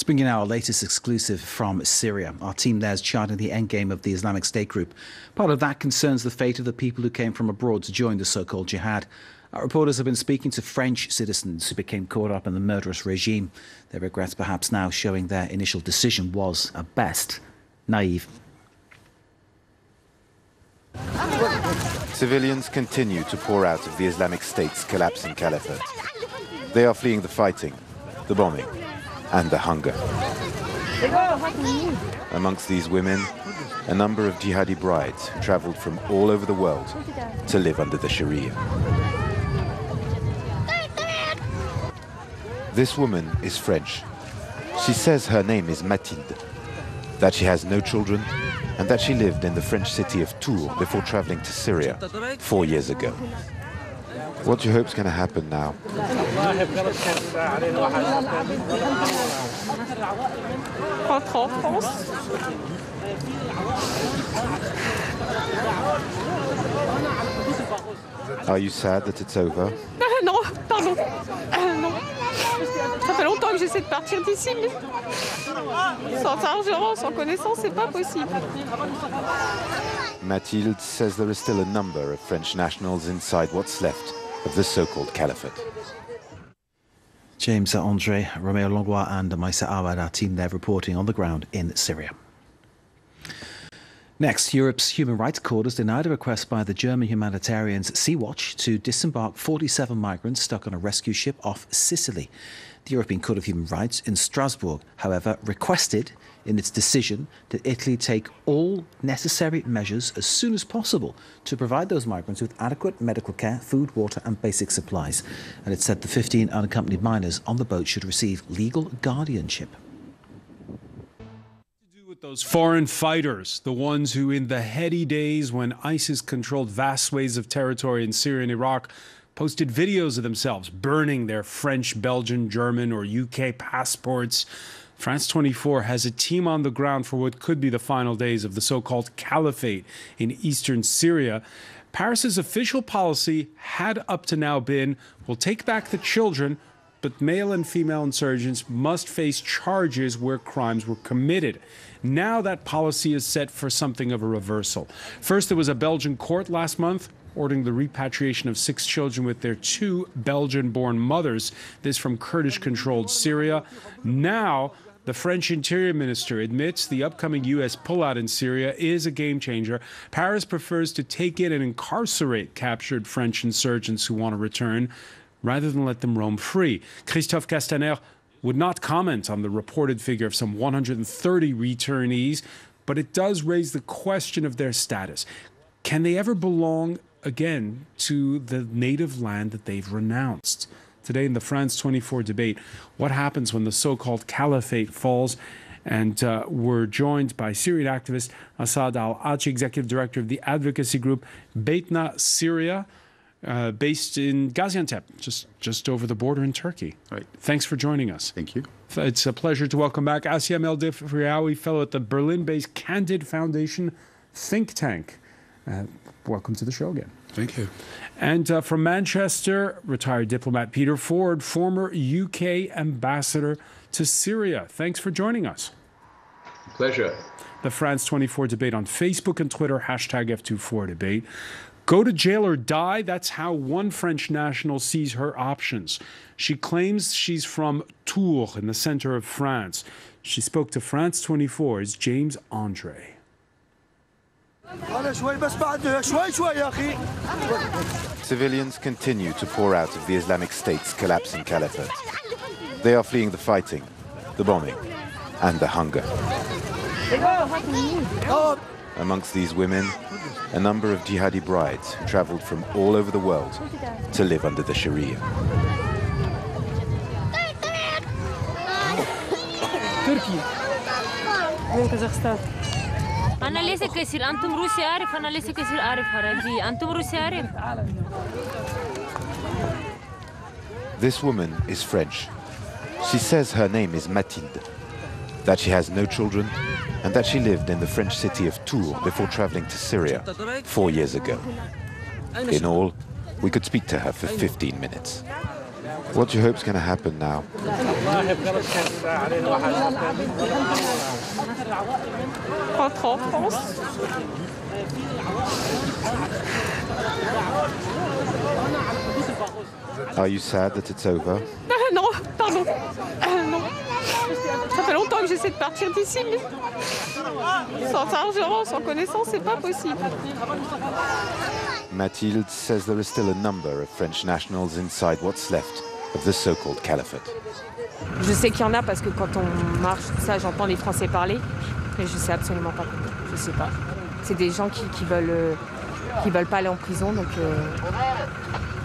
Let's bring now our latest exclusive from Syria. Our team there is charting the endgame of the Islamic State group. Part of that concerns the fate of the people who came from abroad to join the so called jihad. Our reporters have been speaking to French citizens who became caught up in the murderous regime. Their regrets perhaps now showing their initial decision was, at best, naive. Civilians continue to pour out of the Islamic State's collapsing caliphate. They are fleeing the fighting, the bombing, and the hunger. Amongst these women, a number of jihadi brides who traveled from all over the world to live under the Sharia. This woman is French. She says her name is Mathilde, that she has no children, and that she lived in the French city of Tours before traveling to Syria four years ago. What do you hope is going to happen now? Are you sad that it's over? non, pardon. Euh, non. Ça fait longtemps que j'essaie de partir d'ici, mais sans argent, sans connaissance, c'est pas possible. Mathilde says there is still a number of French nationals inside what's left of the so-called caliphate. James Andre, Romeo Langlois, and Maisa Awad, our team there reporting on the ground in Syria. Next, Europe's Human Rights Court has denied a request by the German humanitarians Sea-Watch to disembark 47 migrants stuck on a rescue ship off Sicily. The European Court of Human Rights in Strasbourg, however, requested in its decision that Italy take all necessary measures as soon as possible to provide those migrants with adequate medical care, food, water, and basic supplies. And it said the 15 unaccompanied minors on the boat should receive legal guardianship those foreign fighters, the ones who, in the heady days when ISIS controlled vast swathes of territory in Syria and Iraq, posted videos of themselves burning their French, Belgian, German, or UK passports. France 24 has a team on the ground for what could be the final days of the so called caliphate in eastern Syria. Paris's official policy had up to now been we'll take back the children, but male and female insurgents must face charges where crimes were committed. Now that policy is set for something of a reversal. First, there was a Belgian court last month ordering the repatriation of six children with their two Belgian born mothers, this from Kurdish controlled Syria. Now, the French Interior Minister admits the upcoming U.S. pullout in Syria is a game changer. Paris prefers to take in and incarcerate captured French insurgents who want to return rather than let them roam free. Christophe Castaner would not comment on the reported figure of some 130 returnees, but it does raise the question of their status. Can they ever belong again to the native land that they've renounced? Today in the France 24 debate, what happens when the so called caliphate falls? And uh, we're joined by Syrian activist Assad Al Achi, executive director of the advocacy group Baytna Syria uh, based in Gaziantep, just just over the border in Turkey. Right. Thanks for joining us. Thank you. It's a pleasure to welcome back Asiem El Difraoui, fellow at the Berlin-based Candid Foundation think tank. Uh, welcome to the show again. Thank you. And uh, from Manchester, retired diplomat Peter Ford, former UK ambassador to Syria. Thanks for joining us. Pleasure. The France 24 debate on Facebook and Twitter, hashtag F24 debate. Go to jail or die. That's how one French national sees her options. She claims she's from Tours in the center of France. She spoke to France 24's James Andre. Civilians continue to pour out of the Islamic State's collapsing caliphate. They are fleeing the fighting, the bombing, and the hunger. Amongst these women, a number of jihadi brides who traveled from all over the world to live under the Sharia. Turkey. Kazakhstan. أنا ليس كثير أنتم روسي أعرف أنا ليس كثير أعرف عربي أنتم روسي أعرف This woman is French. She says her name is Mathilde, that she has no children, and that she lived in the French city of Tours before traveling to Syria four years ago. In all, we could speak to her for 15 minutes. What do you hope is going to happen now? Rentre en France. Are you sad that it's over? Ah, non, pardon. Ah, non. Ça fait longtemps que j'essaie de partir d'ici, mais sans argent, sans connaissance, c'est pas possible. Mathilde says there is still a number of French nationals inside what's left of the so-called caliphate. Je sais qu'il y en a parce que quand on marche, tout ça, j'entends les Français parler, mais je sais absolument pas comment. Je sais pas. C'est des gens qui, qui veulent euh, qui veulent pas aller en prison, donc euh,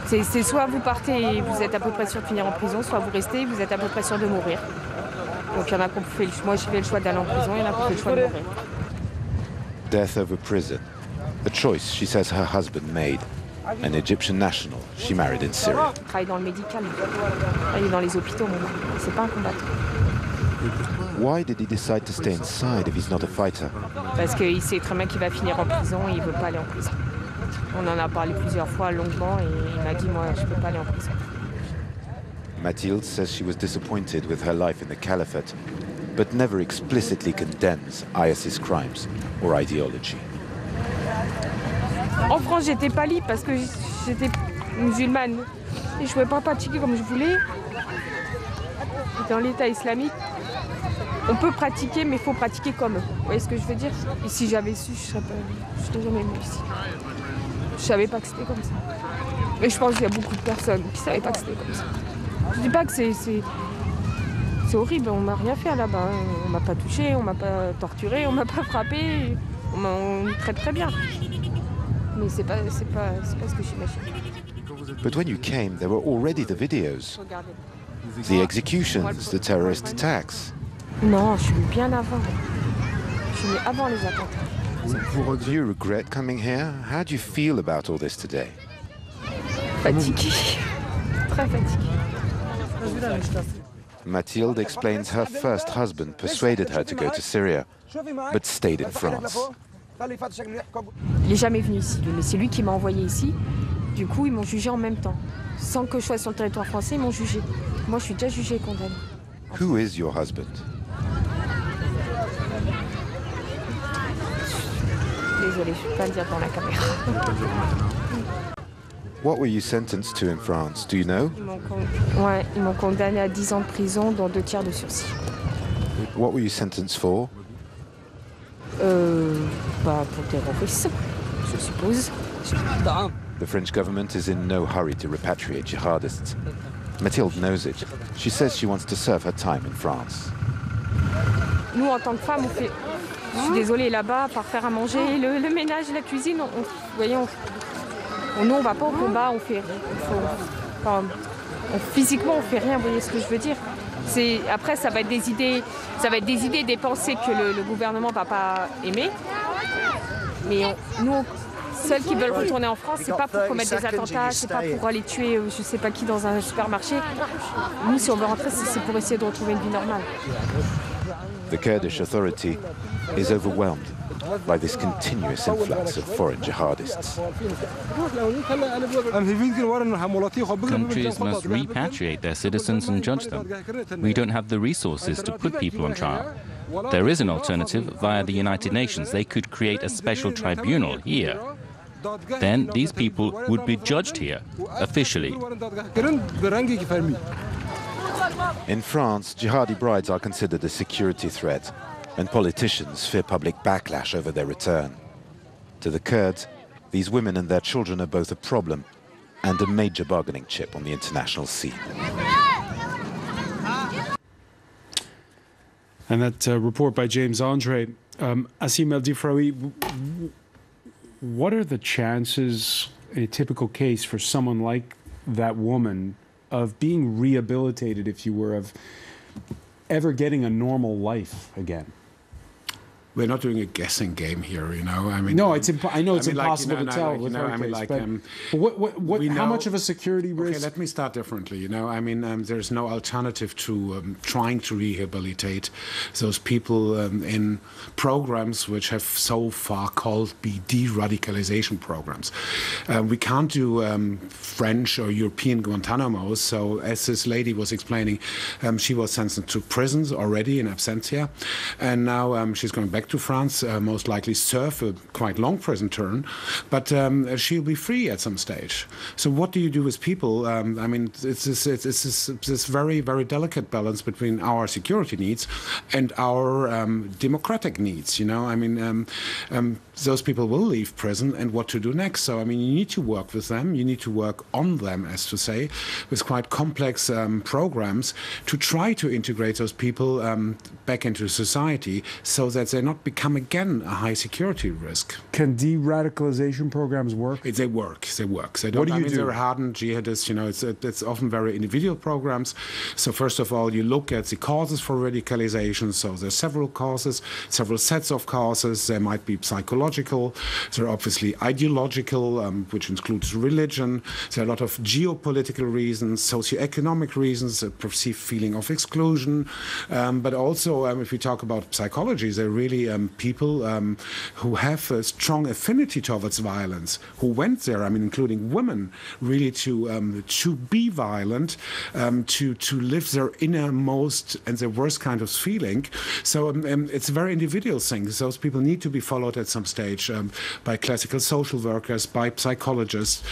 c'est soit vous partez et vous êtes à peu près sûr de finir en prison, soit vous restez et vous êtes à peu près sûr de mourir. Donc il y en a qui ont fait le choix. Moi, j'ai fait le choix d'aller en prison, il y en a qui ont fait le choix de mourir. Death over prison. A choice she says her husband made. An Egyptian national she married in Syria. Il travaille dans le médical. Il est dans les hôpitaux, mon. C'est pas un combattant. Why did he decide to stay inside if he's not a fighter? Parce qu'il sait très bien qu'il va finir en prison et il veut pas aller en prison. On en a parlé plusieurs fois longuement et il m'a dit moi je peux pas aller en prison. Mathilde says she was disappointed with her life in the caliphate, but never explicitly condemns ISIS crimes or ideology. En France j'étais pas libre parce que j'étais musulmane et je pouvais pas pratiquer comme je voulais. Dans l'état islamique, on peut pratiquer mais il faut pratiquer comme eux. Vous voyez ce que je veux dire? Et si j'avais su, je serais pas je serais jamais venue ici. Je savais pas que c'était comme ça. Et je pense qu'il y a beaucoup de personnes qui savaient pas que c'était comme ça. Je dis pas que c'est c'est horrible, on m'a rien fait là-bas. hein. On m'a pas touché, on m'a pas torturé, on m'a pas frappé. On, me traite très bien. Mais c'est pas c'est pas c'est pas ce que j'imagine. But when you came, there were already the videos, the executions, the terrorist attacks. Non, je suis bien avant. Je suis avant les attentats. Do you regret coming here? How do you feel about all this today? Fatiguée. Très fatiguée. Mathilde explains her first husband persuaded her to go to Syria, but stayed in France. Il est jamais venu ici, mais c'est lui qui m'a envoyé ici. Du coup, ils m'ont jugé en même temps. Sans que je sois sur le territoire français, ils m'ont jugé. Moi, je suis déjà jugée et condamnée. Who is your husband? Désolée, je ne peux pas le dire dans la caméra. What were you sentenced to in France? Do you know? Ils ouais, ils m'ont condamné à 10 ans de prison, dont deux tiers de sursis. What were you sentenced for? Euh, bah, pour terrorisme, je suppose. The French government is in no hurry to repatriate jihadists. Mathilde knows it. She says she wants to serve her time in France. Nous, en tant que femmes, on fait. Je suis désolée, là-bas, par faire à manger, le, le ménage, la cuisine, on, vous voyez, on, on- nous, on va pas au combat, on fait. on fait- enfin, on- physiquement, on fait rien, vous voyez ce que je veux dire c'est, Après, ça va être des idées, ça va être des idées, des pensées que le, le gouvernement va pas aimer. Mais on- nous, celles qui veulent retourner en France, c'est pas pour commettre des attentats, c'est pas pour aller tuer euh, je sais pas qui dans un supermarché. Nous, si on veut rentrer, c'est pour essayer de retrouver une vie normale. The Kurdish Authority is overwhelmed by this continuous influx of foreign jihadists. Countries must repatriate their citizens and judge them. We don't have the resources to put people on trial. There is an alternative via the United Nations. They could create a special tribunal here. Then these people would be judged here, officially. In France, jihadi brides are considered a security threat, and politicians fear public backlash over their return. To the Kurds, these women and their children are both a problem and a major bargaining chip on the international scene. And that uh, report by James Andre. Um, Asim El w- what are the chances, in a typical case, for someone like that woman of being rehabilitated, if you were, of ever getting a normal life again? We're not doing a guessing game here. You know, I mean, no, it's imp- I know it's I mean, impossible like, you know, to tell like, with know, I mean, like, but, um, what, what, what how know, much of a security risk? Okay, let me start differently. You know, I mean, um, there's no alternative to um, trying to rehabilitate those people um, in programs which have so far called be de-radicalization programs. Uh, we can't do um, French or European Guantanamo. So, as this lady was explaining, um, she was sentenced to prisons already in absentia, and now she's going back to France, uh, most likely serve a quite long prison term, but um, she'll be free at some stage. So what do you do with people? Um, I mean, it's this, it's this, this, very, very delicate balance between our security needs and our um, democratic needs. You know, I mean, um, um, those people will leave prison, and what to do next? So I mean, you need to work with them. You need to work on them, as to say, with quite complex um, programs to try to integrate those people back into society so that they're not become again a high security risk. Can de-radicalization programs work? They work. They work. They don't, what do you I mean, do? They're hardened jihadists. You know, it's it's often very individual programs. So first of all, you look at the causes for radicalization. So there's several causes, several sets of causes. There might be psychological. There are obviously ideological, um, which includes religion. There are a lot of geopolitical reasons, socioeconomic reasons, a perceived feeling of exclusion, um, but also um, if we talk about psychology, there are really um, people um, who have a strong affinity towards violence, who went there, I mean, including women, really to um, to be violent, um, to to live their innermost and their worst kind of feeling. So um, um, it's a very individual thing. Those people need to be followed at some stage by classical social workers, by psychologists.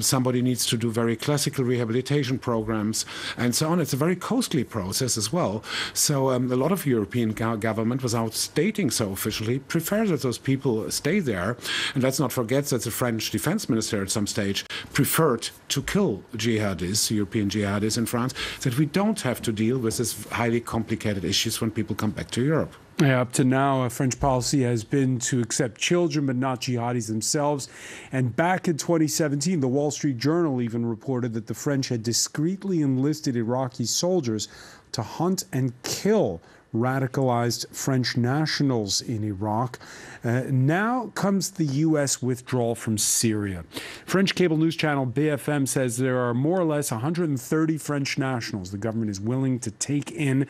somebody needs to do very classical rehabilitation programs and so on. It's a very costly process as well. So a lot of European government, without stating so officially, prefer that those people stay there. And let's not forget that the French defense minister at some stage preferred to kill jihadists, European jihadists in France, that we don't have to deal with these highly complicated issues when people come back to Europe. Yeah, up to now, a French policy has been to accept children, but not jihadis themselves. And back in 2017, the Wall Street Journal even reported that the French had discreetly enlisted Iraqi soldiers to hunt and kill radicalized French nationals in Iraq. Uh, now comes the U.S. withdrawal from Syria. French cable news channel BFM says there are more or less 130 French nationals the government is willing to take in.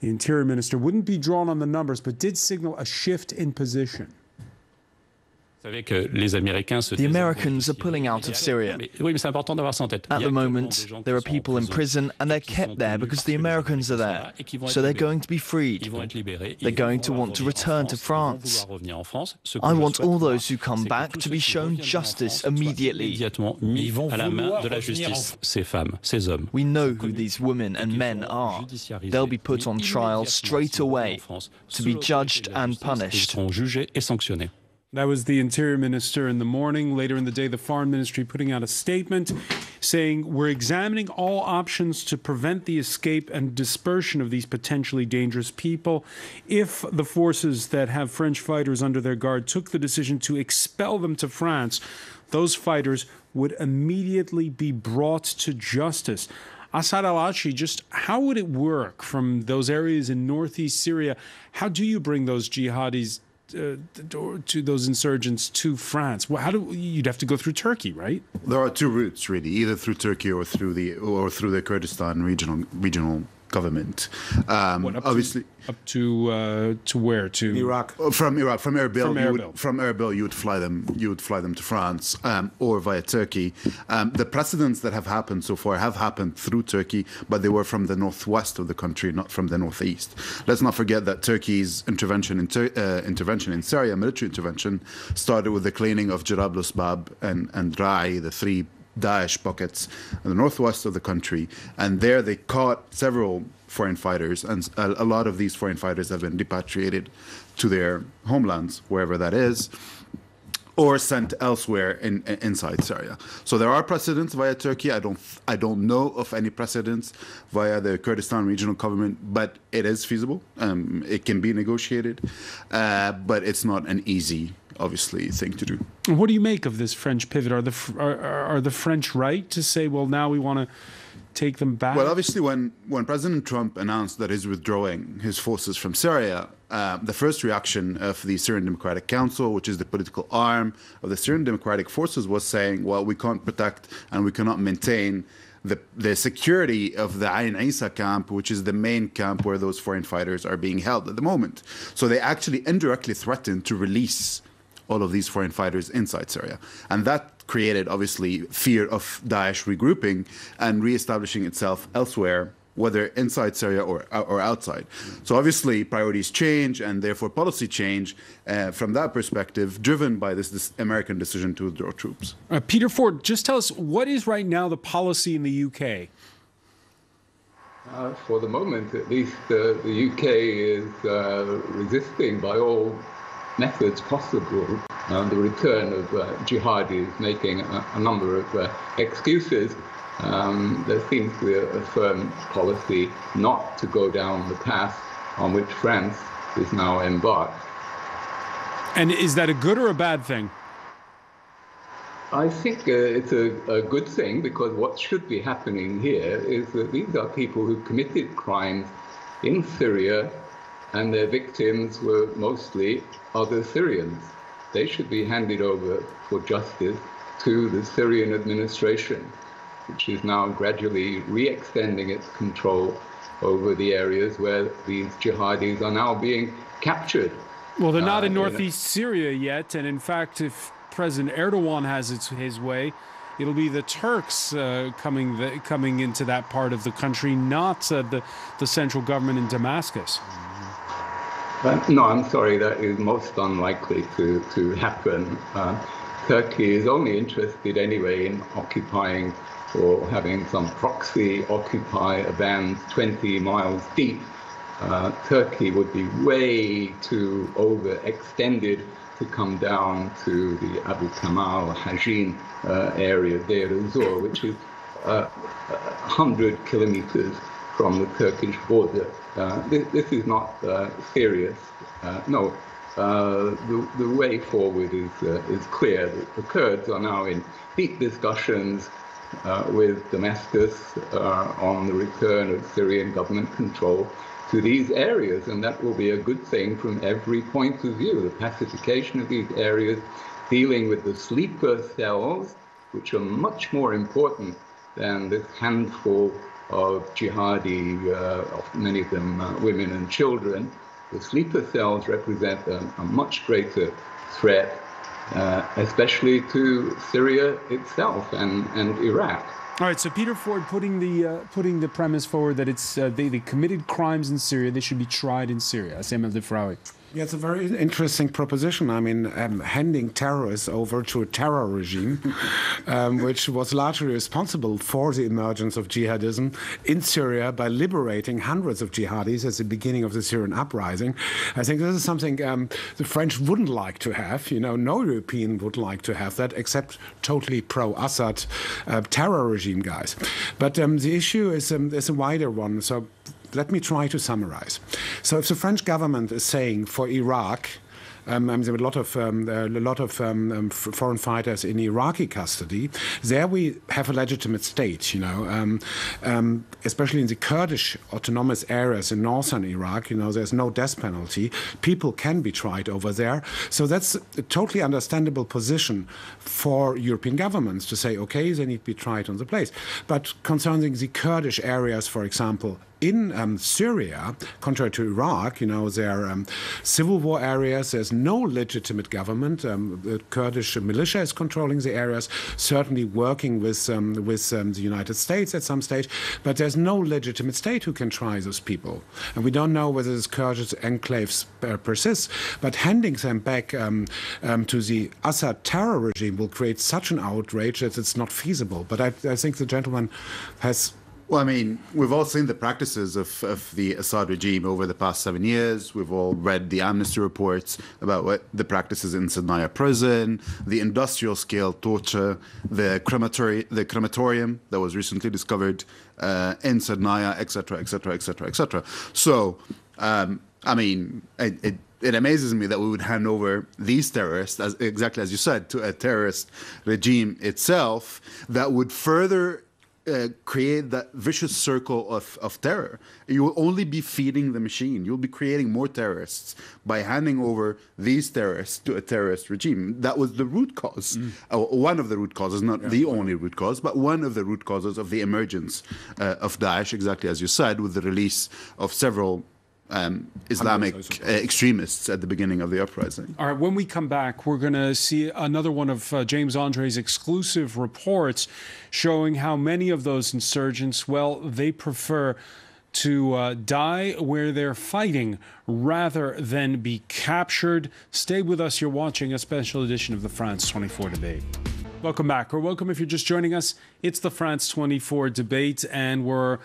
The interior minister wouldn't be drawn on the numbers, but did signal a shift in position. The Americans are pulling out of Syria. At the moment, there are people in prison and they're kept there because the Americans are there. So they're going to be freed. They're going to want to return to France. I want all those who come back to be shown justice immediately. We know who these women and men are. They'll be put on trial straight away to be judged and punished. That was the interior minister in the morning. Later in the day, the foreign ministry putting out a statement saying, We're examining all options to prevent the escape and dispersion of these potentially dangerous people. If the forces that have French fighters under their guard took the decision to expel them to France, those fighters would immediately be brought to justice. Assad al just how would it work from those areas in northeast Syria? How do you bring those jihadis uh, to those insurgents to France? Well, how do you'd have to go through Turkey, right? There are two routes really, either through Turkey or through the or through the Kurdistan regional regional government. Um, what, obviously, to, up to uh, to where to Iraq uh, from Iraq from Erbil. From Erbil. Would, from Erbil, you would fly them. You would fly them to France um, or via Turkey. Um, the precedents that have happened so far have happened through Turkey, but they were from the northwest of the country, not from the northeast. Let's not forget that Turkey's intervention in Tur- uh, intervention in Syria, military intervention, started with the cleaning of Jarablus Bab and and Rai, the three Daesh pockets in the northwest of the country, and there they caught several foreign fighters, and a, a lot of these foreign fighters have been repatriated to their homelands, wherever that is or sent elsewhere in, in, inside Syria. So there are precedents via Turkey. I don't I don't know of any precedents via the Kurdistan regional government, but it is feasible. Um, it can be negotiated, uh, but it's not an easy obviously thing to do. What do you make of this French pivot? Are the are, are the French right to say, well, now we want to take them back? Well, obviously, when, when President Trump announced that he's withdrawing his forces from Syria, uh, the first reaction of the Syrian Democratic Council, which is the political arm of the Syrian Democratic Forces, was saying, well, we can't protect and we cannot maintain the, the security of the Ain Isa camp, which is the main camp where those foreign fighters are being held at the moment. So they actually indirectly threatened to release all of these foreign fighters inside Syria. And that created, obviously, fear of Daesh regrouping and reestablishing itself elsewhere whether inside Syria or, or outside. So obviously priorities change and therefore policy change uh, from that perspective, driven by this, this American decision to withdraw troops. Uh, Peter Ford, just tell us what is right now the policy in the UK? Uh, for the moment, at least, uh, the UK is uh, resisting by all methods possible uh, the return of jihadis, making a, a number of excuses um, there seems to be a, a, firm policy not to go down the path on which France is now embarked. And is that a good or a bad thing? I think uh, it's a, a, good thing because what should be happening here is that these are people who committed crimes in Syria and their victims were mostly other Syrians. They should be handed over for justice to the Syrian administration which is now gradually re-extending its control over the areas where these jihadis are now being captured. Well, they're not uh, in northeast Syria yet, and in fact, if President Erdogan has its, his way, it'll be the Turks uh, coming the, coming into that part of the country, not uh, the the central government in Damascus. Uh, no, I'm sorry, that is most unlikely to to happen. Uh, Turkey is only interested anyway in occupying or having some proxy occupy a band 20 miles deep, uh, Turkey would be way too overextended to come down to the Abu Kamal Hajin uh, area, Deir which is uh, 100 kilometers from the Turkish border. Uh, this, this, is not uh, serious. Uh, no, the, the way forward is, is clear. The Kurds are now in deep discussions uh, with Damascus uh, on the return of Syrian government control to these areas, and that will be a good thing from every point of view. The pacification of these areas, dealing with the sleeper cells, which are much more important than this handful of jihadi, uh, many of them uh, women and children. The sleeper cells represent a, a much greater threat uh, especially to Syria itself and, and Iraq. All right, so Peter Ford putting the uh, putting the premise forward that it's uh, they, they committed crimes in Syria, they should be tried in Syria. Asiem El Difraoui. Yeah, it's a very interesting proposition. I mean, um, handing terrorists over to a terror regime, um, which was largely responsible for the emergence of jihadism in Syria by liberating hundreds of jihadis at the beginning of the Syrian uprising. I think this is something um, the French wouldn't like to have. You know, no European would like to have that, except totally pro-Assad uh, terror regime guys. But um, the issue is, um, is a wider one. So let me try to summarize. So if the French government is saying for Iraq, um, I mean, there are a lot of um, a lot of um, um foreign fighters in Iraqi custody. There we have a legitimate state, you know, um, um, especially in the Kurdish autonomous areas in northern Iraq. You know, there's no death penalty. People can be tried over there. So that's a totally understandable position for European governments to say, okay, they need to be tried on the place. But concerning the Kurdish areas, for example, in um, Syria, contrary to Iraq, you know, there are um, civil war areas. There's no legitimate government. Um, the Kurdish militia is controlling the areas, certainly working with um, with um, the United States at some stage. But there's no legitimate state who can try those people, and we don't know whether this Kurdish enclaves uh, persists. But handing them back um, to the Assad terror regime will create such an outrage that it's not feasible. But I, I think the gentleman has well, I mean, we've all seen the practices of, of the Assad regime over the past seven years. We've all read the amnesty reports about what the practices in Sednaya prison, the industrial scale torture, the, crematory, the crematorium that was recently discovered uh, in Sednaya, etc., etc., etc., etc. So, um, I mean, it, it it amazes me that we would hand over these terrorists, as, exactly as you said, to a terrorist regime itself that would further uh, create that vicious circle of, of terror. You will only be feeding the machine. You'll be creating more terrorists by handing over these terrorists to a terrorist regime. That was the root cause, mm. uh, one of the root causes, not yeah. the only root cause, but one of the root causes of the emergence uh, of Daesh, exactly as you said, with the release of several um, Islamic uh, extremists at the beginning of the uprising. All right, when we come back, we're going to see another one of uh, James Andre's exclusive reports showing how many of those insurgents, well, they prefer to uh, die where they're fighting rather than be captured. Stay with us. You're watching a special edition of the France 24 debate. Welcome back, or welcome if you're just joining us. It's the France 24 debate, and we're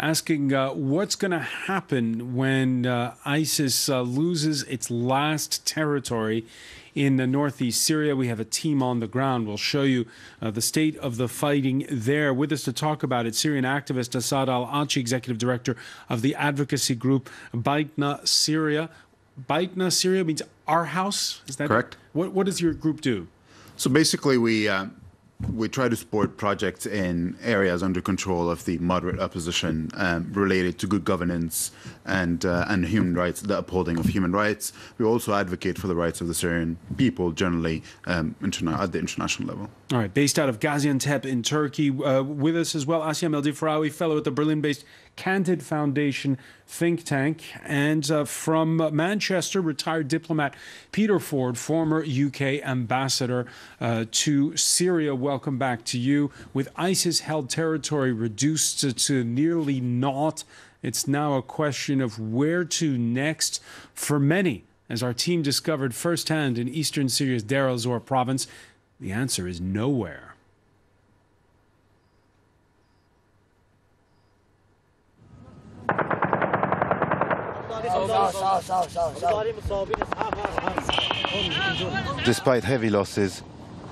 asking uh, what's going to happen when uh, ISIS uh, loses its last territory in the northeast Syria. We have a team on the ground. We'll show you uh, the state of the fighting there. With us to talk about it, Syrian activist Assad Al Achi, executive director of the advocacy group Baytna Syria. Baytna Syria means our house. Is that correct? What What does your group do? So basically, we uh, we try to support projects in areas under control of the moderate opposition um, related to good governance and uh, and human rights, the upholding of human rights. We also advocate for the rights of the Syrian people generally um, at the international level. All right, based out of Gaziantep in Turkey, uh, with us as well, Asiem El Difraoui, fellow at the Berlin-based Candid Foundation think tank, and uh, from Manchester, retired diplomat Peter Ford, former UK ambassador uh, to Syria. Welcome back to you. With ISIS-held territory reduced to, to nearly naught, it's now a question of where to next for many. As our team discovered firsthand in eastern Syria's Deir el-Zor province, the answer is nowhere. Despite heavy losses,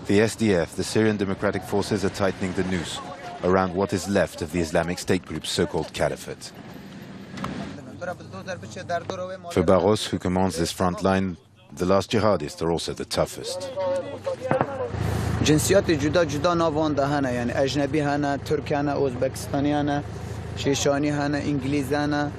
the SDF, the Syrian Democratic Forces, are tightening the noose around what is left of the Islamic State group's so-called caliphate. For Barros, who commands this front line, the last jihadists are also the toughest. جنسيات جدا جدا ناوانده هنا يعني اجنبي هنا ترك هنا اوزبكستاني هنا شيشاني هنا انجليزي هنا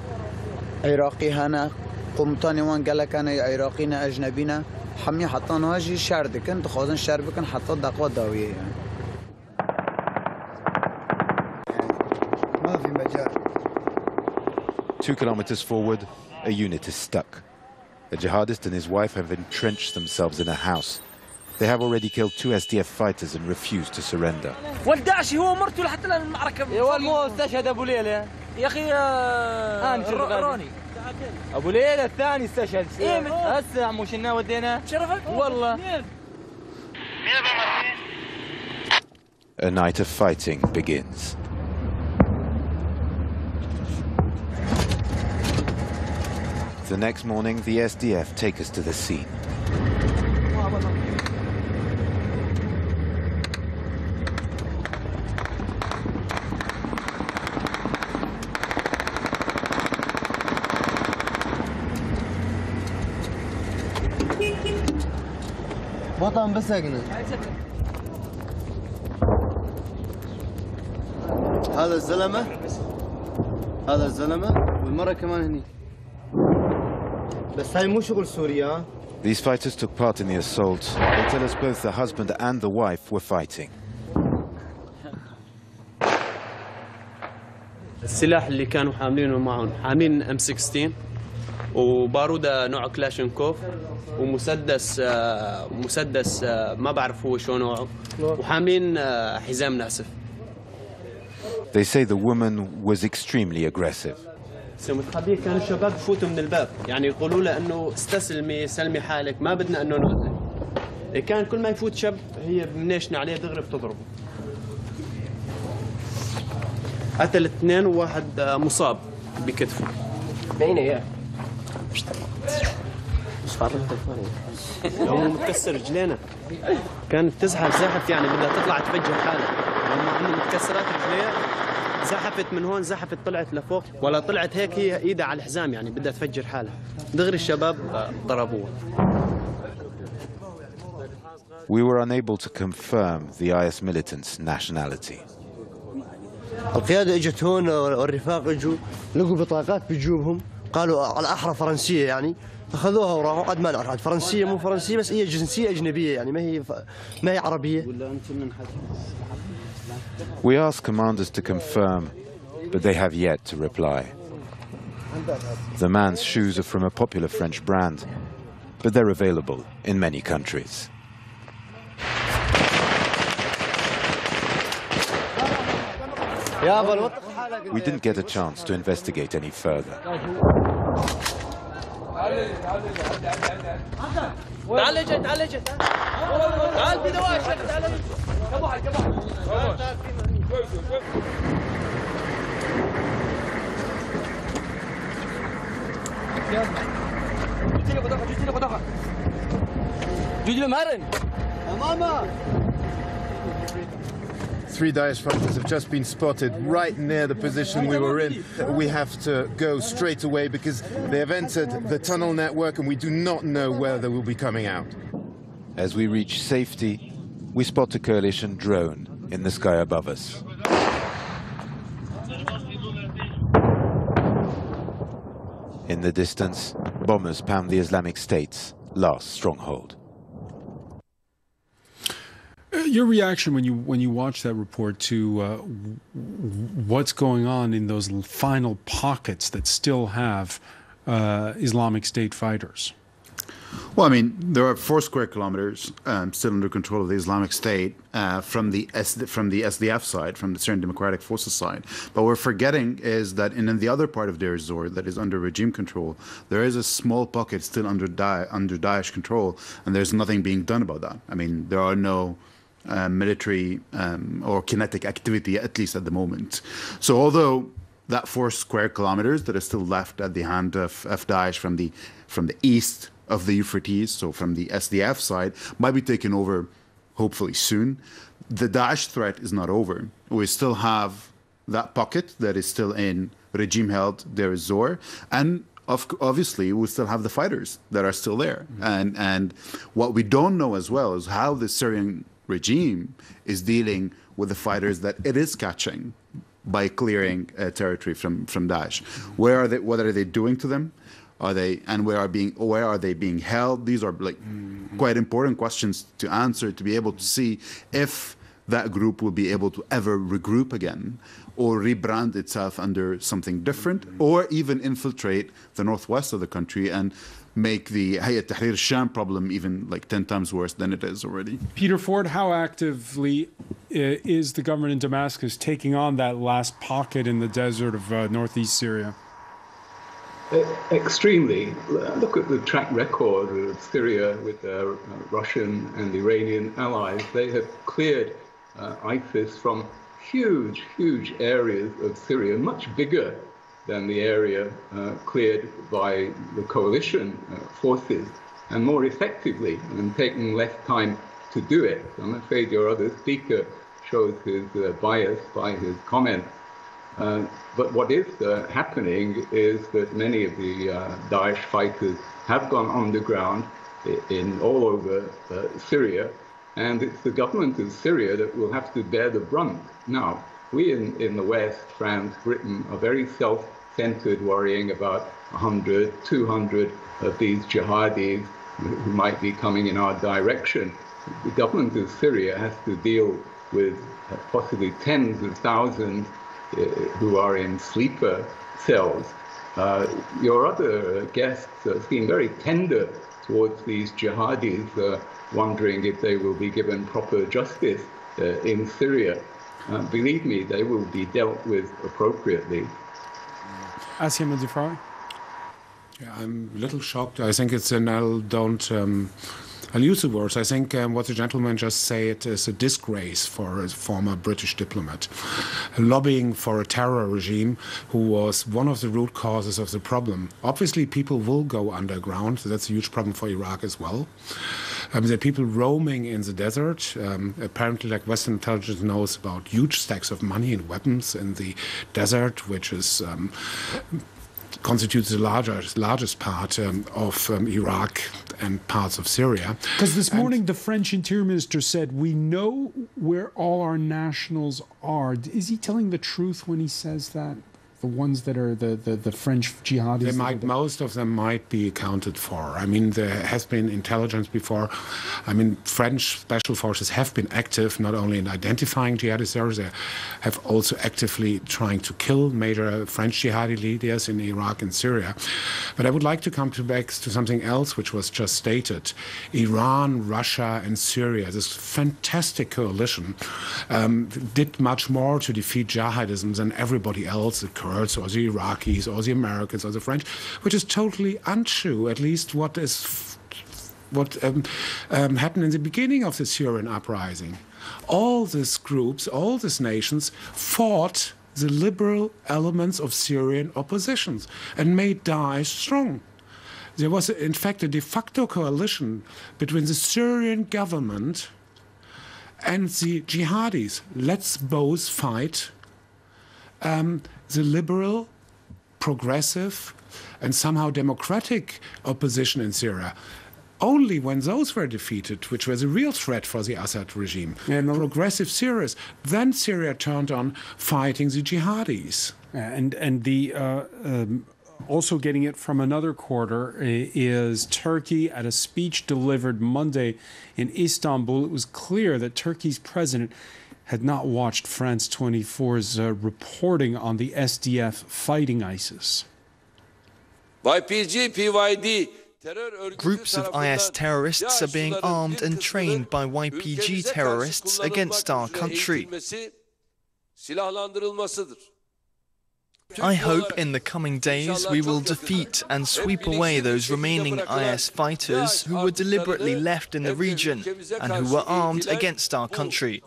عراقي هنا قمتاني وان قالك انا عراقينا اجنبينا حمي حطان واجي شعر دكن تخوزن شعر بكن حطا دقوة داوية يعني ما في مجال Two kilometers forward, a unit is stuck. A jihadist and his wife have entrenched themselves in a house. They have already killed two SDF fighters and refused to surrender. والداعشي هو مرته لحتى المعركة يا مو استشهد ابو ليلى يا اخي روني ابو ليلى الثاني استشهد هسه عمو شنا ودينا شرفك والله A night of fighting begins. The next morning, the SDF take us to the scene. وطن بسقنا هذا الزلمة؟ هذا الزلمة؟ والمرة كمان هني. بس هاي مو شغل سوريا. These fighters took part in the assault. They tell us both the husband and the wife were fighting. السلاح اللي كانوا حاملينه معهم حاملين ام 16 وبارودة نوع كلاشنكوف ومسدس مسدس ما بعرف هو شو نوعه. وحاملين حزام ناسف. They say the woman was extremely aggressive. متخبيه كانوا الشباب يفوتوا من الباب. يعني يقولوا له إنه استسلمي سلمي حالك ما بدنا إنه نقتل كان كل ما يفوت شاب هي منيشنا عليه دغري بتضربه. قتل اثنين وواحد مصاب بكتفه. هو متكسر رجلينا. كانت تزحف زحف يعني بدها تطلع تفجر حالها. لما عنده متكسرات رجليها زحفت من هون زحفت طلعت لفوق. ولا طلعت هيك هي إيدها على الحزام يعني بدها تفجر حالها. دغري الشباب ضربوها. We were unable to confirm the IS militants' nationality. القيادة إجت هون والرفاق إجوا لقوا بطاقات بجيوبهم قالوا على أحرى فرنسية يعني اخذوها وراحوا قد ما نعرف عاد فرنسيه مو فرنسيه بس هي جنسيه اجنبيه يعني ما هي ف... ما هي عربيه We asked commanders to confirm, but they have yet to reply. The man's shoes are from a popular French brand, but they're available in many countries. We didn't get a chance to investigate any further. تعال اجي تعال اجي Three Daesh fighters have just been spotted right near the position we were in. We have to go straight away because they have entered the tunnel network and we do not know where they will be coming out. As we reach safety, we spot a coalition drone in the sky above us. In the distance, bombers pound the Islamic State's last stronghold. Uh, your reaction when you when you watch that report to uh, what's going on in those final pockets that still have uh, Islamic State fighters? Well, I mean, there are four square kilometers um, still under control of the Islamic State uh, from the S- from the SDF side, from the Syrian Democratic Forces side. But what we're forgetting is that in, in the other part of Deir ez-Zor that is under regime control, there is a small pocket still under da- under Daesh control, and there's nothing being done about that. I mean, there are no uh, military um, or kinetic activity, at least at the moment. So, although that four square kilometers that are still left at the hand of, of Daesh from the from the east of the Euphrates, so from the SDF side, might be taken over hopefully soon. The Daesh threat is not over. We still have that pocket that is still in regime held Deir Zor, and of, obviously we still have the fighters that are still there. Mm-hmm. And and what we don't know as well is how the Syrian regime is dealing with the fighters that it is catching by clearing uh, territory from from Daesh. Where are they? What are they doing to them? Are they and where are being where are they being held? These are like mm-hmm. quite important questions to answer to be able to see if that group will be able to ever regroup again or rebrand itself under something different or even infiltrate the northwest of the country and make the Hayat Tahrir Sham problem even like 10 times worse than it is already. Peter Ford, how actively uh, is the government in Damascus taking on that last pocket in the desert of uh, northeast Syria? Extremely. Look at the track record of Syria with their uh, Russian and Iranian allies. They have cleared uh, ISIS from huge, huge areas of Syria, much bigger than the area uh, cleared by the coalition uh, forces, and more effectively, and taking less time to do it. I'm afraid your other speaker shows his uh, bias by his comments uh, but what is uh, happening is that many of the uh, Daesh fighters have gone underground in all over uh, Syria, and it's the government of Syria that will have to bear the brunt. Now, we in, in the West, France, Britain, are very self-centered, worrying about 100, 200 of these jihadis who might be coming in our direction. The government of Syria has to deal with uh, possibly tens of thousands uh, who are in sleeper cells. Uh, your other guests uh, seem very tender towards these jihadis, wondering if they will be given proper justice in Syria. Believe me, they will be dealt with appropriately. Asia Difari? Yeah, I'm a little shocked. I think it's an I don't. Um, I'll use the words. I think um, what the gentleman just said is a disgrace for a former British diplomat, lobbying for a terror regime who was one of the root causes of the problem. Obviously, people will go underground. So that's a huge problem for Iraq as well. Um, there are people roaming in the desert. Um, apparently, like Western intelligence knows about huge stacks of money and weapons in the desert, which is um, constitutes the largest, largest part um, of um, Iraq and parts of Syria. Because this morning the French Interior Minister said, We know where all our nationals are. Is he telling the truth when he says that? The ones that are the, the, the French jihadis? They might, most of them might be accounted for. I mean, there has been intelligence before. I mean, French special forces have been active not only in identifying jihadist terrorists, they have also actively trying to kill major French jihadi leaders in Iraq and Syria. But I would like to come to back to something else which was just stated. Iran, Russia, and Syria, this fantastic coalition, um, did much more to defeat jihadism than everybody else. Or the Iraqis or the Americans or the French, which is totally untrue, at least what is what um, um, happened in the beginning of the Syrian uprising. All these groups, all these nations fought the liberal elements of Syrian oppositions and made Daesh strong. There was, in fact, a de facto coalition between the Syrian government and the jihadis. Let's both fight um, the liberal, progressive, and somehow democratic opposition in Syria. Only when those were defeated, which was a real threat for the Assad regime, yeah, no. progressive Syrians, then Syria turned on fighting the jihadis. And and the uh, um, also getting it from another quarter is Turkey at a speech delivered Monday in Istanbul. It was clear that Turkey's president had not watched France 24's uh, reporting on the SDF fighting ISIS. YPG, PYD, Groups of IS terrorists are being armed and trained by YPG terrorists against our country. I hope in the coming days we will defeat and sweep away those remaining IS fighters who were deliberately left in the region and who were armed against our country.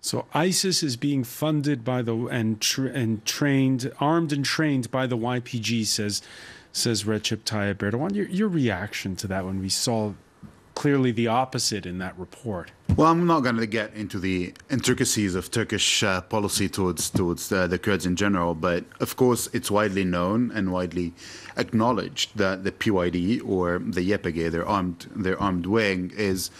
So ISIS is being funded by the and tra and trained, armed and trained by the YPG, says says Recep Tayyip Erdogan. Your, your reaction to that when we saw clearly the opposite in that report. Well, I'm not going to get into the intricacies of Turkish uh, policy towards towards uh, the Kurds in general, but of course, it's widely known and widely acknowledged that the PYD or the YPG, their armed their armed wing, is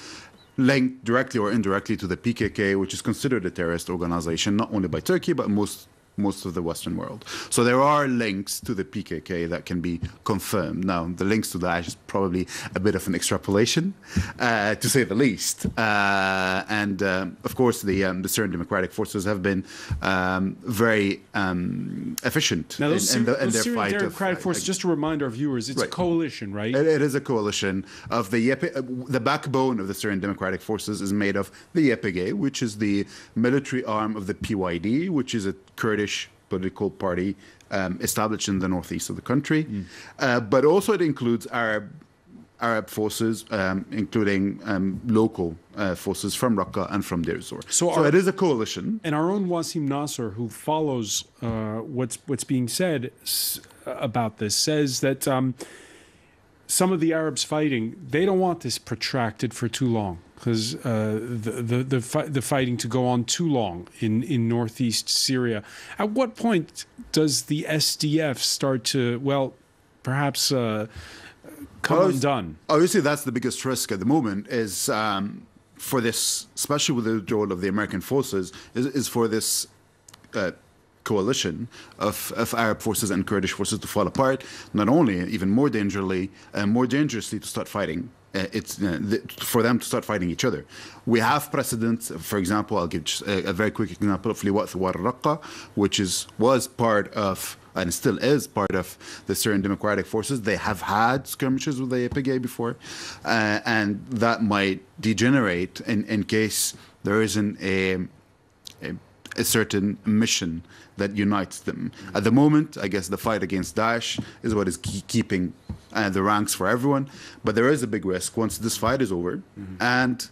linked directly or indirectly to the PKK, which is considered a terrorist organization not only by Turkey but most most of the Western world. So there are links to the PKK that can be confirmed. Now, the links to Daesh is probably a bit of an extrapolation, uh, to say the least. Uh, and uh, of course, the um, the Syrian Democratic Forces have been um, very um, efficient now, those in, in, the, in their Syrian fight. Democratic of, Forces, just to remind our viewers, it's right. a coalition, right? It, it is a coalition of the YPG. Uh, the backbone of the Syrian Democratic Forces is made of the YPG, which is the military arm of the PYD, which is a Kurdish political party um, established in the northeast of the country. Mm. Uh, but also it includes Arab Arab forces, um, including um, local uh, forces from Raqqa and from Deir So, so our, it is a coalition. And our own Wassim Nasr, who follows uh, what's what's being said about this, says that um, some of the Arabs fighting they don't want this protracted for too long because uh, the the the, fi the, fighting to go on too long in in northeast Syria. At what point does the SDF start to well, perhaps uh, come well, undone? Obviously, that's the biggest risk at the moment. Is um, for this, especially with the withdrawal of the American forces, is, is for this. Uh, coalition of, of Arab forces and Kurdish forces to fall apart, not only even more dangerously, uh, more dangerously to start fighting uh, it's uh, the, for them to start fighting each other. We have precedents. For example, I'll give a, a very quick example of Liwa Thawar Raqqa, which is was part of and still is part of the Syrian Democratic Forces. They have had skirmishes with the YPG before, uh, and that might degenerate in, in case there isn't a, a, a certain mission that unites them. At the moment, I guess the fight against Daesh is what is keeping uh, the ranks for everyone. But there is a big risk once this fight is over mm-hmm. and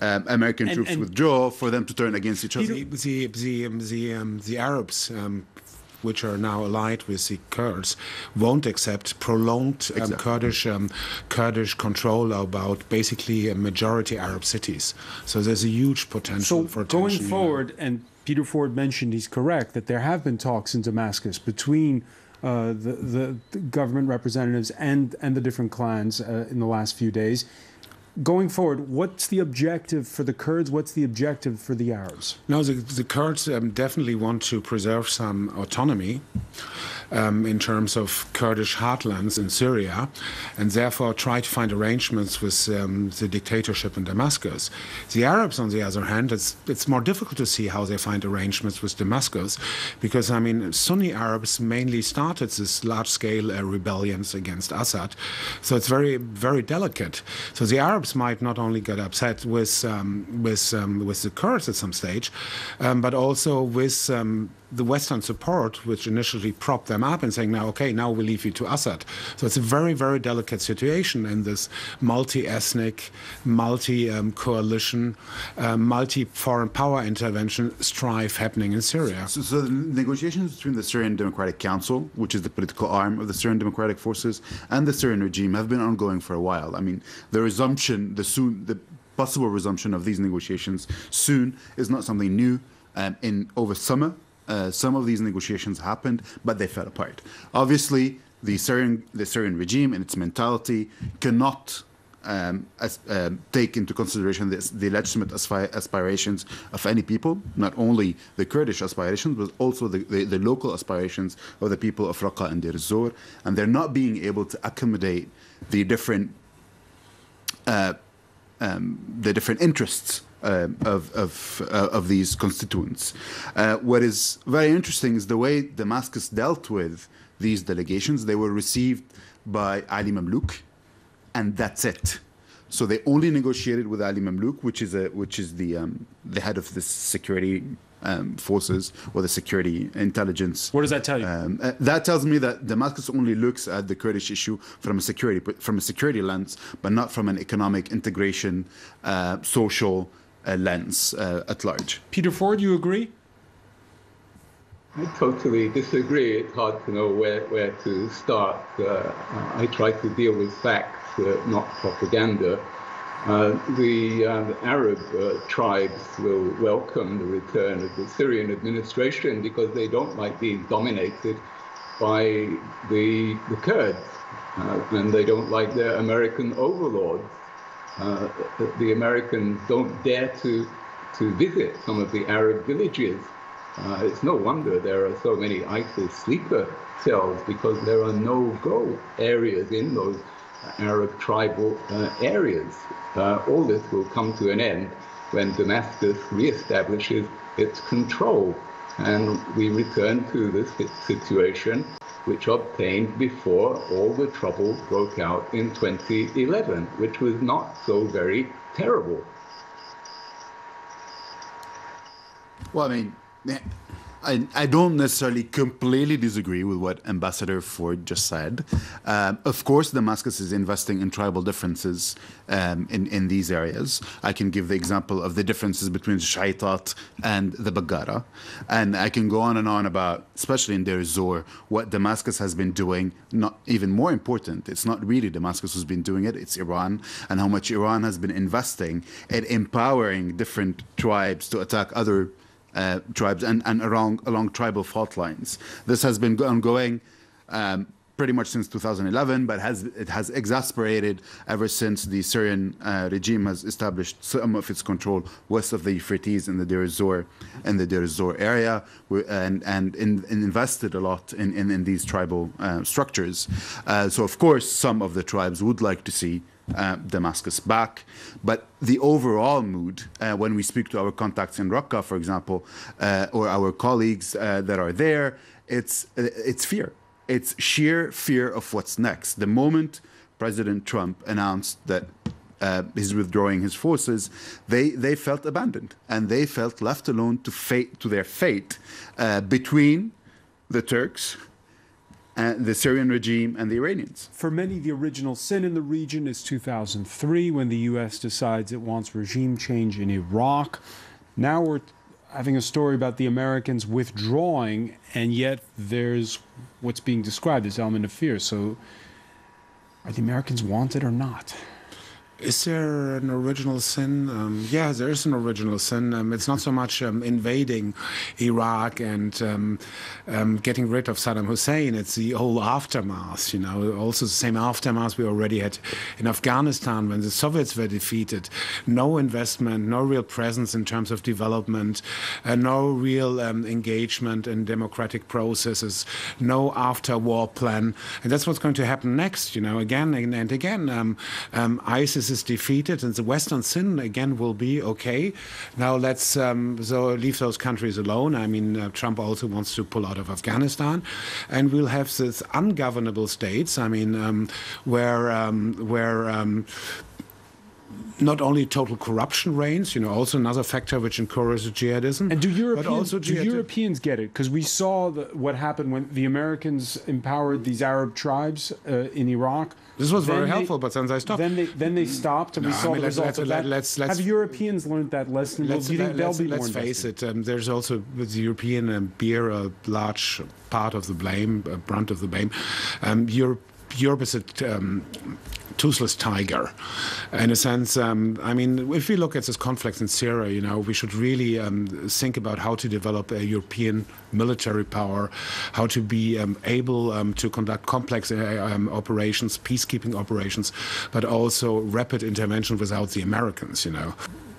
um, American and, troops and withdraw for them to turn against each other. The the the, um, the, um, the Arabs. Um, which are now allied with the Kurds, won't accept prolonged um, exactly. Kurdish um, Kurdish control about basically a majority Arab cities. So there's a huge potential so for going tension, forward. And Peter Ford mentioned he's correct that there have been talks in Damascus between uh, the, the, government representatives and, and the different clans uh, in the last few days. Going forward, what's the objective for the Kurds? What's the objective for the Arabs? No, the, the Kurds um, definitely want to preserve some autonomy um, in terms of Kurdish heartlands in Syria, and therefore try to find arrangements with um, the dictatorship in Damascus. The Arabs, on the other hand, it's, it's more difficult to see how they find arrangements with Damascus, because I mean, Sunni Arabs mainly started this large-scale uh, rebellions against Assad, so it's very, very delicate. So the Arabs might not only get upset with um, with um, with the Kurds at some stage, um, but also with um, the Western support, which initially propped them up and saying, now, okay, now we leave you to Assad. So it's a very, very delicate situation in this multi ethnic, multi coalition, uh, multi foreign power intervention strife happening in Syria. So, so, the negotiations between the Syrian Democratic Council, which is the political arm of the Syrian Democratic Forces, and the Syrian regime have been ongoing for a while. I mean, the resumption, the soon, the possible resumption of these negotiations soon is not something new. Um, in over summer, uh, some of these negotiations happened, but they fell apart. Obviously, the Syrian, the Syrian regime and its mentality cannot um, as, uh, take into consideration this, the legitimate aspi aspirations of any people, not only the Kurdish aspirations, but also the, the, the local aspirations of the people of Raqqa and Deir Zor. And they're not being able to accommodate the different, uh, um, the different interests uh, of, of, uh, of these constituents. Uh, what is very interesting is the way Damascus dealt with these delegations. They were received by Ali Mamlouk, and that's it. So they only negotiated with Ali Mamlouk, which is a which is the um, the head of the security um, forces or the security intelligence. What does that tell you? Um, uh, that tells me that Damascus only looks at the Kurdish issue from a security from a security lens, but not from an economic integration, uh, social uh, lens uh, at large. Peter Ford, you agree? I totally disagree. It's hard to know where, where to start. Uh, I try to deal with facts, uh, not propaganda. Uh, the, uh, the, Arab tribes will welcome the return of the Syrian administration because they don't like being dominated by the, the Kurds, and they don't like their American overlords. Uh, the Americans don't dare to, to visit some of the Arab villages. Uh, it's no wonder there are so many ISIS sleeper cells because there are no-go areas in those Arab tribal uh, areas. Uh, all this will come to an end when Damascus reestablishes its control and we return to this situation which obtained before all the trouble broke out in 2011, which was not so very terrible. Well, I mean, I, I, don't necessarily completely disagree with what Ambassador Ford just said. Um, of course, Damascus is investing in tribal differences um, in, in these areas. I can give the example of the differences between Shaitat and the Baggara. And I can go on and on about, especially in Deir Zor, what Damascus has been doing. Not even more important, it's not really Damascus who's been doing it, it's Iran, and how much Iran has been investing in empowering different tribes to attack other uh, tribes and, and along, along tribal fault lines. This has been ongoing um, pretty much since 2011, but has, it has exasperated ever since the Syrian uh, regime has established some of its control west of the Euphrates in the Deir ez-Zor in the Deir ez-Zor area, and, and, in, and invested a lot in, in, in these tribal uh, structures. Uh, so, of course, some of the tribes would like to see uh, Damascus back. But the overall mood, uh, when we speak to our contacts in Raqqa, for example, uh, or our colleagues uh, that are there, it's, uh, it's fear. It's sheer fear of what's next. The moment President Trump announced that he's withdrawing his forces, they, they felt abandoned and they felt left alone to, fate, to their fate between the Turks uh, the Syrian regime and the Iranians. For many, the original sin in the region is 2003 when the U.S. decides it wants regime change in Iraq. Now we're having a story about the Americans withdrawing, and yet there's what's being described as element of fear. So, are the Americans wanted or not? Is there an original sin? Um, yeah, there is an original sin. Um, it's not so much um, invading Iraq and um, um, getting rid of Saddam Hussein. It's the whole aftermath. You know, also the same aftermath we already had in Afghanistan when the Soviets were defeated. No investment, no real presence in terms of development, uh, no real um, engagement in democratic processes, no after-war plan, and that's what's going to happen next. You know, again and, and again, ISIS is defeated and the Western sin again will be okay. Now let's um, so leave those countries alone. I mean, uh, Trump also wants to pull out of Afghanistan, and we'll have these ungovernable states. I mean, um, where um, where um, not only total corruption reigns, you know, also another factor which encourages jihadism. And do Europeans, do jihad Europeans get it? Because we saw the, what happened when the Americans empowered these Arab tribes uh, in Iraq. This was very they, helpful, but then they stopped. Then they then they stopped, and no, we saw I mean, the results of that. Let's, let's, Have Europeans learned that lesson? Let's, do you think they'll be let's more face it. Um, there's also with the European um, beer a large part of the blame, a brunt of the blame. Um, Europe, Europe is a um, toothless tiger. In a sense, um, I mean, if we look at this conflict in Syria, you know, we should really um, think about how to develop a European military power, how to be um, able um, to conduct complex uh, um, operations, peacekeeping operations, but also rapid intervention without the Americans, you know.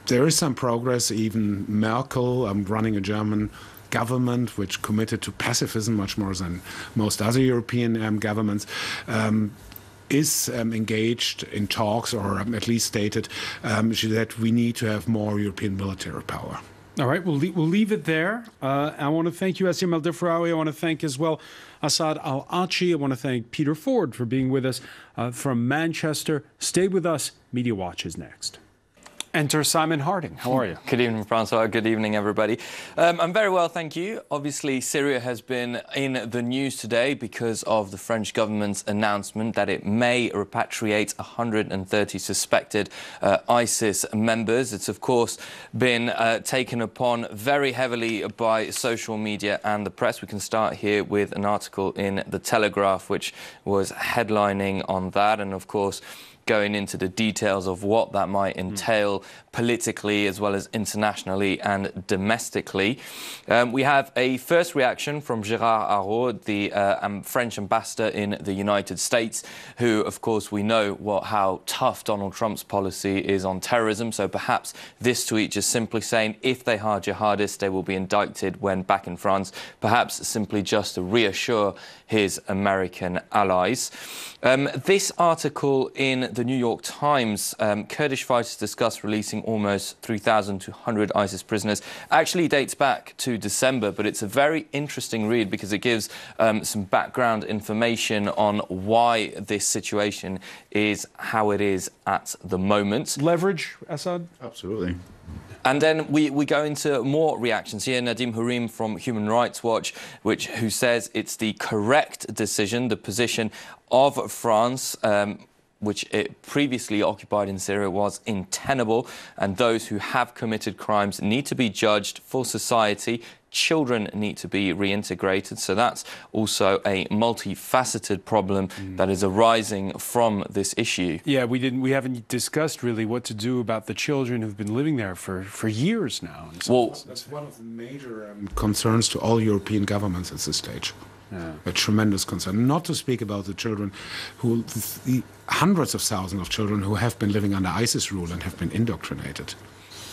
There is some progress. Even Merkel, um, running a German government which committed to pacifism much more than most other European um, governments. Um, is um, engaged in talks, or um, at least stated um, that we need to have more European military power. All right, we'll, we'll leave it there. Uh, I want to thank you, Asiem El I want to thank as well Assaad Al Achi. I want to thank Peter Ford for being with us uh, from Manchester. Stay with us. Media Watch is next. Enter Simon Harding. How are you? Good evening, Francois. Good evening, everybody. Um, I'm very well, thank you. Obviously, Syria has been in the news today because of the French government's announcement that it may repatriate 130 suspected uh, ISIS members. It's, of course, been uh, taken upon very heavily by social media and the press. We can start here with an article in The Telegraph, which was headlining on that. And, of course, going into the details of what that might hmm. entail mm. politically as well as internationally and domestically. Um, we have a first reaction from Gérard Araud, the uh, um, French ambassador in the United States, who, of course, we know what how tough Donald Trump's policy is on terrorism. So perhaps this tweet just simply saying if they are jihadists, they will be indicted when back in France, perhaps simply just to reassure his American allies. Um, this article in the New York Times, um, Kurdish fighters discuss releasing almost 3,200 ISIS prisoners, actually dates back to December, but it's a very interesting read because it gives um, some background information on why this situation is how it is at the moment. Leverage, Assad? Absolutely. And then we, we go into more reactions here. Nadim Houry from Human Rights Watch, which who says it's the correct decision, the position of France. Um, which it previously occupied in Syria was untenable, and those who have committed crimes need to be judged for society children need to be reintegrated. So that's also a multifaceted problem mm. that is arising from this issue. Yeah, we didn't. We haven't discussed really what to do about the children who've been living there for, for years now. Well, that's one of the major um, concerns to all European governments at this stage. Yeah. A tremendous concern. Not to speak about the children who, the hundreds of thousands of children who have been living under ISIS rule and have been indoctrinated.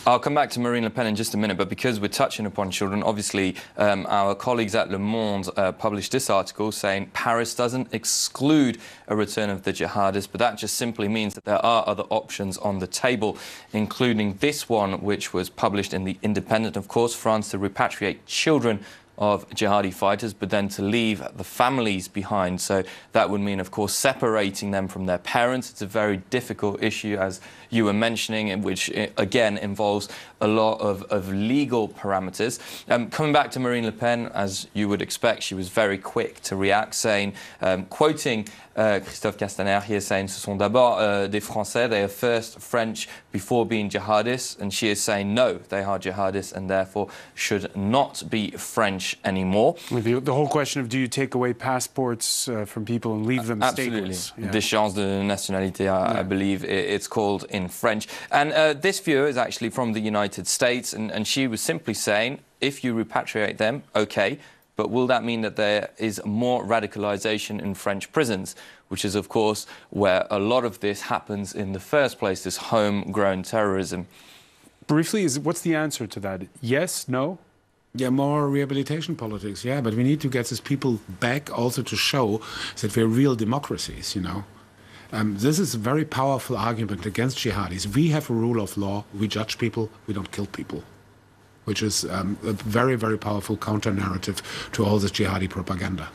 I'll come back to Marine Le Pen in just a minute, but because we're touching upon children, obviously um, our colleagues at Le Monde uh, published this article saying Paris doesn't exclude a return of the jihadists, but that just simply means that there are other options on the table, including this one, which was published in The Independent. Of course, France to repatriate children of jihadi fighters, but then to leave the families behind. So that would mean, of course, separating them from their parents. It's a very difficult issue, as you were mentioning, which eh, again involves a lot of, of legal parameters. Um, coming back to Marine Le Pen, as you would expect, she was very quick to react, saying, um, quoting uh, Christophe Castaner here, saying, "Ce sont d'abord uh, des Français. They are first French before being jihadists," and she is saying, "No, they are jihadists and therefore should not be French." Anymore. The, the whole question of do you take away passports uh, from people and leave them Absolutely. stateless? Yeah. Déchéance de nationalité, I, yeah. I believe it's called in French. And uh, this viewer is actually from the United States, and, and she was simply saying, if you repatriate them, okay, but will that mean that there is more radicalization in French prisons, which is, of course, where a lot of this happens in the first place, this homegrown terrorism? Briefly, is what's the answer to that? Yes, no? Yeah, more rehabilitation politics, yeah, but we need to get these people back also to show that we're real democracies, you know. Um, this is a very powerful argument against jihadis. We have a rule of law, we judge people, we don't kill people which is um, a very, very powerful counter narrative to all this jihadi propaganda.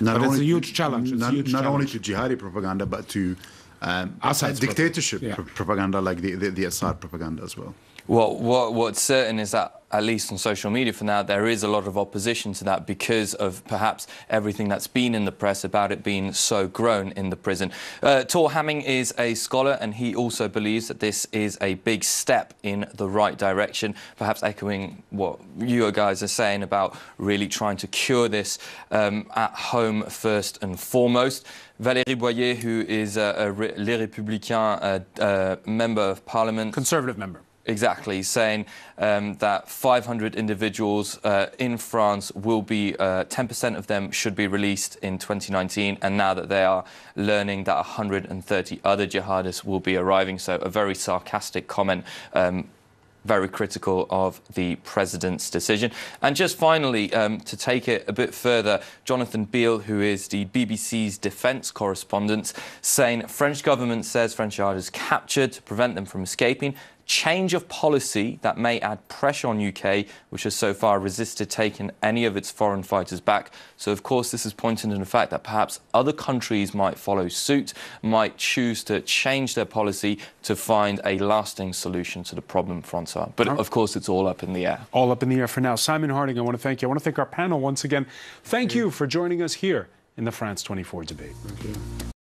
Not but only, it's a huge challenge. It's not, huge not challenge. only to jihadi propaganda, but to um, dictatorship yeah. propaganda like the, the, the Assad propaganda as well. Well, what, what's certain is that, at least on social media for now, there is a lot of opposition to that because of perhaps everything that's been in the press about it being so grown in the prison. Uh, Tor Hamming is a scholar and he also believes that this is a big step in the right direction, perhaps echoing what you guys are saying about really trying to cure this um, at home first and foremost. Valérie Boyer, who is a, a Les Républicains a, a member of parliament. Conservative member. Exactly, saying um, that 500 individuals uh, in France will be, 10% uh, of them should be released in 2019, and now that they are learning that 130 other jihadists will be arriving. So, a very sarcastic comment. Um, very critical of the president's decision. And just finally, um, to take it a bit further, Jonathan Beale, who is the BBC's defence correspondent, saying French government says French jihadists captured to prevent them from escaping change of policy that may add pressure on UK, which has so far resisted taking any of its foreign fighters back. So, of course, this is pointing to the fact that perhaps other countries might follow suit, might choose to change their policy to find a lasting solution to the problem, Francois. But, of course, it's all up in the air. All up in the air for now. Simon Harding, I want to thank you. I want to thank our panel once again. Thank you for joining us here in the France 24 debate. Thank you.